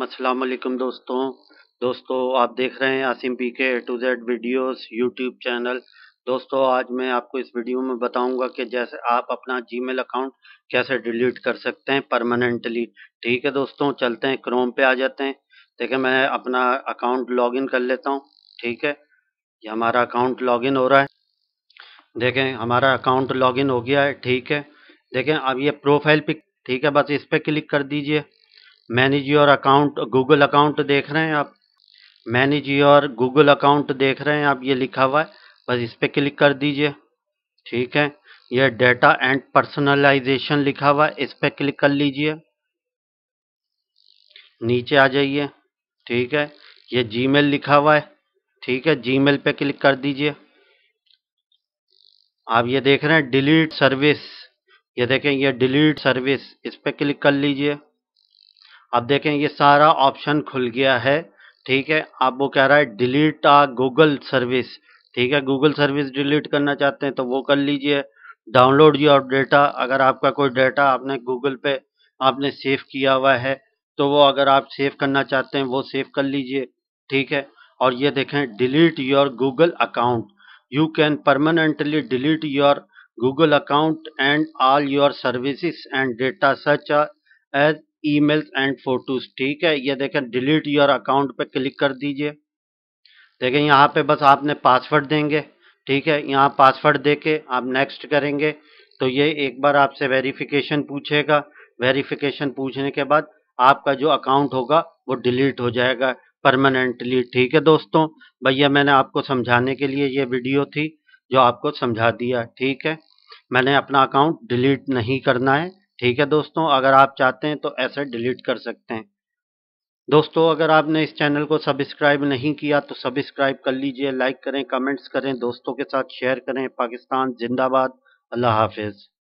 अस्सलाम वालेकुम दोस्तों। दोस्तों, आप देख रहे हैं Asim P K A to Z videos YouTube channel दोस्तों, आज मैं आपको इस वीडियो में बताऊँगा कि जैसे आप अपना जीमेल अकाउंट कैसे डिलीट कर सकते हैं परमानेंटली ठीक है दोस्तों, चलते हैं क्रोम पे आ जाते हैं। देखिए, मैं अपना अकाउंट लॉगिन कर लेता हूँ। ठीक है? ये हमारा अकाउंट लॉगिन हो रहा है। देखें, हमारा अकाउंट लॉगिन हो गया है। ठीक है? देखें, अब ये प्रोफ़ाइल पिक ठीक है, बस इस पर क्लिक कर दीजिए। Manage your account, Google account देख रहे हैं आप। मैनेज योर गूगल अकाउंट देख रहे हैं आप, ये लिखा हुआ है। बस इस पर क्लिक कर दीजिए। ठीक है यह डेटा एंड पर्सनलाइजेशन लिखा हुआ है, इस पर क्लिक कर लीजिए। नीचे आ जाइए। ठीक है, ये जीमेल लिखा हुआ है। ठीक है, जीमेल पे क्लिक कर दीजिए। आप ये देख रहे हैं, डिलीट सर्विस। ये देखें, ये डिलीट सर्विस इस पर क्लिक कर लीजिए। अब देखें, ये सारा ऑप्शन खुल गया है, ठीक है? आप वो कह रहा है डिलीट आ गूगल सर्विस ठीक है? गूगल सर्विस डिलीट करना चाहते हैं तो वो कर लीजिए। डाउनलोड योर डेटा अगर आपका कोई डेटा आपने गूगल पे आपने सेव किया हुआ है तो वो अगर आप सेव करना चाहते हैं, वो सेव कर लीजिए, ठीक है? और ये देखें delete your Google account you can permanently delete your Google account and all your services and data such as emails and photos, ठीक है? ये देखें डिलीट योर अकाउंट पे क्लिक कर दीजिए। देखें, यहाँ पे बस आपने पासवर्ड देंगे, ठीक है? यहाँ पासवर्ड दे के आप नेक्स्ट करेंगे तो ये एक बार आपसे वेरिफिकेशन पूछेगा। वेरिफिकेशन पूछने के बाद आपका जो अकाउंट होगा, वो डिलीट हो जाएगा परमानेंटली ठीक है दोस्तों? भैया, मैंने आपको समझाने के लिए ये वीडियो थी। जो आपको समझा दिया। ठीक है? मैंने अपना अकाउंट डिलीट नहीं करना है। ठीक है दोस्तों? अगर आप चाहते हैं तो ऐसे डिलीट कर सकते हैं। दोस्तों, अगर आपने इस चैनल को सब्सक्राइब नहीं किया तो सब्सक्राइब कर लीजिए। लाइक करें कमेंट्स करें, दोस्तों के साथ शेयर करें। पाकिस्तान जिंदाबाद। अल्लाह हाफिज़।